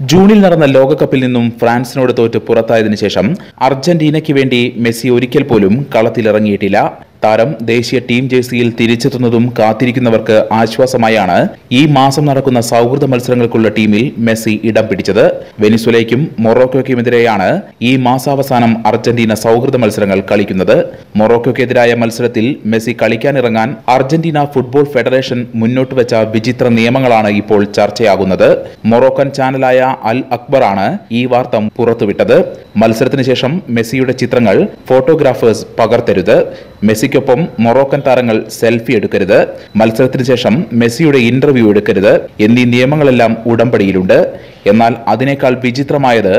ജൂണിൽ നടന്ന ലോകകപ്പിൽ നിന്നും ഫ്രാൻസിനോട് തോറ്റ് പുറത്തായതിനു ശേഷം അർജന്റീനയ്ക്ക് വേണ്ടി മെസ്സി ഒരിക്കൽ പോലും കളത്തിലിറങ്ങിയിട്ടില്ല. താരം ദേശീയ ടീം ജേഴ്സിയിൽ തിരിച്ചെത്തുന്നതും കാത്തിരിക്കുന്നവർക്ക് ആശ്വാസമായാണ് ഈ മാസം നടക്കുന്ന സൗഹൃദ മത്സരങ്ങൾക്കുള്ള ടീമിൽ മെസ്സി ഇടം പിടിച്ചത്. വെനിസുലയ്ക്കും മൊറോക്കോയ്ക്കുമെതിരെയാണ് ഈ മാസാവസാനം അർജന്റീന സൗഹൃദ മത്സരങ്ങൾ കളിക്കുന്നത്. മൊറോക്കോയ്ക്കെതിരായ മത്സരത്തിൽ മെസ്സി കളിക്കാനിറങ്ങാൻ അർജന്റീന ഫുട്ബോൾ ഫെഡറേഷൻ മുന്നോട്ട് വെച്ച വിചിത്ര നിയമങ്ങളാണ് ഇപ്പോൾ ചർച്ചയാകുന്നത്. മൊറോക്കൻ ചാനലായ അൽ അക്ബറാണ് ഈ വാർത്ത പുറത്തുവിട്ടത്. മത്സരത്തിന് ശേഷം മെസ്സിയുടെ ചിത്രങ്ങൾ ഫോട്ടോഗ്രാഫേഴ്സ് പകർത്തരുത്. മെസ്സിക്കൊപ്പം മൊറോക്കൻ താരങ്ങൾ സെൽഫി എടുക്കരുത്. മത്സരത്തിന് ശേഷം മെസ്സിയുടെ ഇന്റർവ്യൂ എടുക്കരുത്. എന്നീ നിയമങ്ങളെല്ലാം ഉടമ്പടിയിലുണ്ട്. എന്നാൽ അതിനേക്കാൾ വിചിത്രമായത്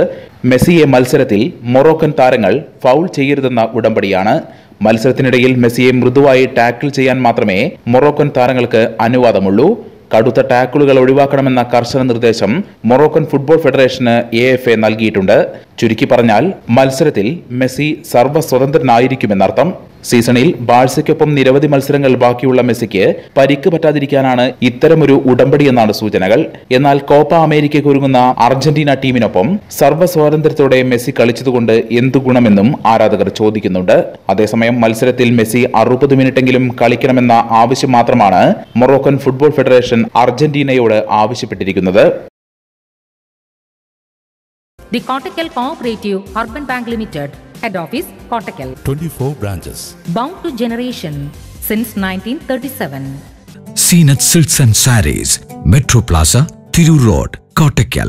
മെസ്സിയെ മത്സരത്തിൽ മൊറോക്കൻ താരങ്ങൾ ഫൗൾ ചെയ്യരുതെന്ന ഉടമ്പടിയാണ്. മത്സരത്തിനിടയിൽ മെസ്സിയെ മൃദുവായി ടാക്കിൾ ചെയ്യാൻ മാത്രമേ മൊറോക്കൻ താരങ്ങൾക്ക് അനുവാദമുള്ളൂ. കടുത്ത ടാക്കിളുകൾ ഒഴിവാക്കണമെന്ന കർശന നിർദ്ദേശം മൊറോക്കൻ ഫുട്ബോൾ ഫെഡറേഷന് എ എഫ് എ നൽകിയിട്ടുണ്ട്. ചുരുക്കി പറഞ്ഞാൽ മത്സരത്തിൽ മെസ്സി സർവസ്വതന്ത്രനായിരിക്കുമെന്നർത്ഥം. സീസണിൽ ബാഴ്സയ്ക്കൊപ്പം നിരവധി മത്സരങ്ങൾ ബാക്കിയുള്ള മെസ്സിക്ക് പരിക്ക് പറ്റാതിരിക്കാനാണ് ഇത്തരമൊരു ഉടമ്പടി എന്നാണ് സൂചനകൾ. എന്നാൽ കോപ്പ അമേരിക്കയ്ക്ക് ഒരുങ്ങുന്ന അർജന്റീന ടീമിനൊപ്പം സർവസ്വാതന്ത്ര്യത്തോടെ മെസ്സി കളിച്ചതുകൊണ്ട് എന്തു ഗുണമെന്നും ആരാധകർ ചോദിക്കുന്നുണ്ട്. അതേസമയം മത്സരത്തിൽ മെസ്സി അറുപത് മിനിറ്റെങ്കിലും കളിക്കണമെന്ന ആവശ്യം മാത്രമാണ് മൊറോക്കൻ ഫുട്ബോൾ ഫെഡറേഷൻ അർജന്റീനയോട് ആവശ്യപ്പെട്ടിരിക്കുന്നത്. The Kottakkal Cooperative Urban bank Limited, Head office, Kottakal. 24 branches. Bound to generation since 1937. Seenat Silts and Saris, Metro Plaza, Thiru Road, Kottakal.